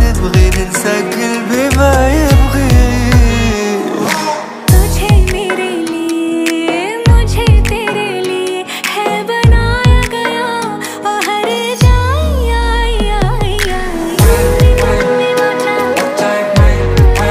نبغي قلبي بما